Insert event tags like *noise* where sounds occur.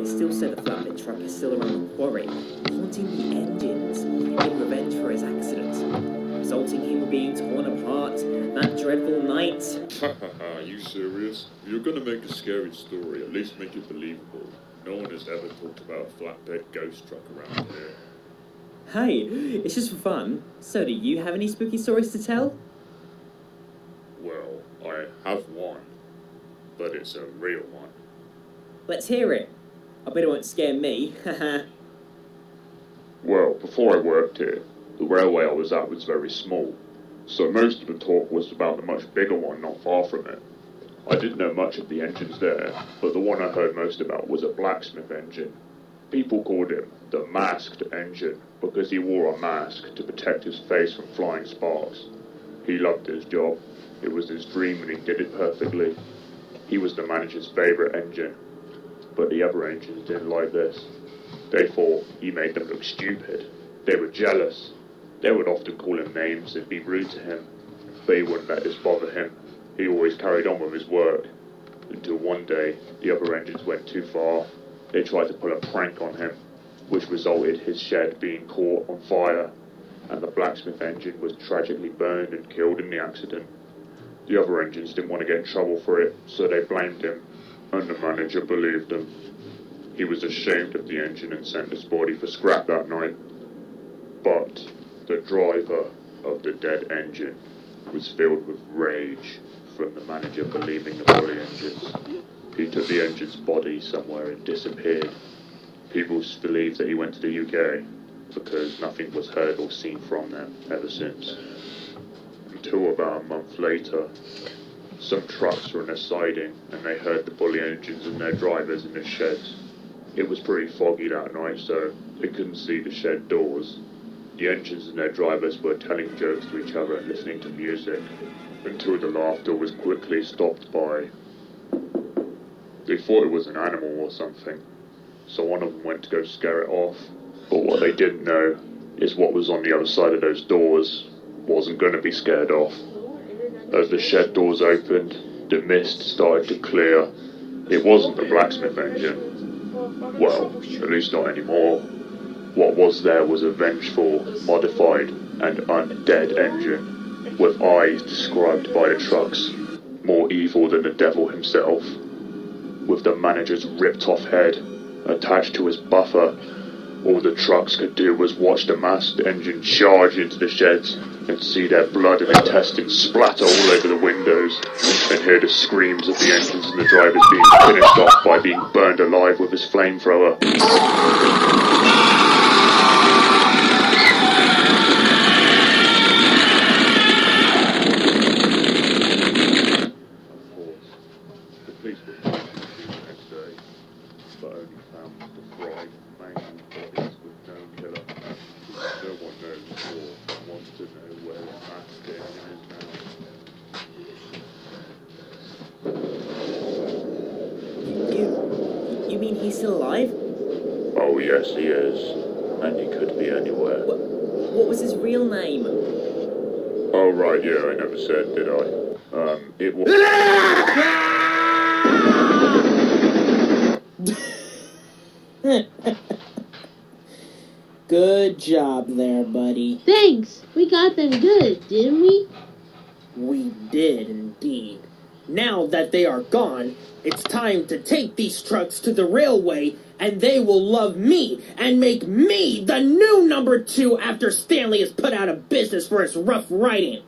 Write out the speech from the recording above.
They still say the flatbed truck is still around the quarry, haunting the engines in revenge for his accident, resulting in him being torn apart that dreadful night. Ha *laughs* ha Are you serious? If you're gonna make a scary story, at least make it believable. No one has ever talked about a flatbed ghost truck around here. Hey, it's just for fun. So, do you have any spooky stories to tell? Well, I have one, but it's a real one. Let's hear it. I bet it won't scare me. *laughs* Well, before I worked here, the railway I was at was very small, so most of the talk was about the much bigger one not far from it. I didn't know much of the engines there, but the one I heard most about was a blacksmith engine. People called him the masked engine because he wore a mask to protect his face from flying sparks. He loved his job. It was his dream and he did it perfectly. He was the manager's favourite engine, but the other engines didn't like this. They thought he made them look stupid. They were jealous. They would often call him names and be rude to him, but he wouldn't let this bother him. He always carried on with his work. Until one day, the other engines went too far. They tried to pull a prank on him, which resulted his shed being caught on fire, and the blacksmith engine was tragically burned and killed in the accident. The other engines didn't want to get in trouble for it, so they blamed him, and the manager believed them. He was ashamed of the engine and sent his body for scrap that night. But the driver of the dead engine was filled with rage from the manager believing the body engines. He took the engine's body somewhere and disappeared. People believe that he went to the UK because nothing was heard or seen from them ever since. Until about a month later, some trucks were in a siding and they heard the bully engines and their drivers in the sheds. It was pretty foggy that night, so they couldn't see the shed doors. The engines and their drivers were telling jokes to each other and listening to music, until the laughter was quickly stopped by. They thought it was an animal or something, so one of them went to go scare it off. But what they didn't know is what was on the other side of those doors wasn't going to be scared off. As the shed doors opened, the mist started to clear. It wasn't the blacksmith engine. Well, at least not anymore. What was there was a vengeful, modified, and undead engine, with eyes described by the trucks, more evil than the devil himself. With the manager's ripped off head attached to his buffer, all the trucks could do was watch the masked engine charge into the sheds and see their blood and intestines splatter all over the windows and hear the screams of the engines and the drivers being finished off by being burned alive with his flamethrower. Of course, the police were found the next day, but only found the fried, mangled bodies with no killer. No one knows or wants to know where the masked engine is now. You. You mean he's still alive? Oh yes, he is, and he could be anywhere. What, what was his real name? Oh right, yeah, I never said, did I? Um, it was. *laughs* Good job there, buddy. Thanks. We got them good, didn't we? We did indeed. Now that they are gone, it's time to take these trucks to the railway, and they will love me and make me the new number two after Stanley is put out of business for his rough riding.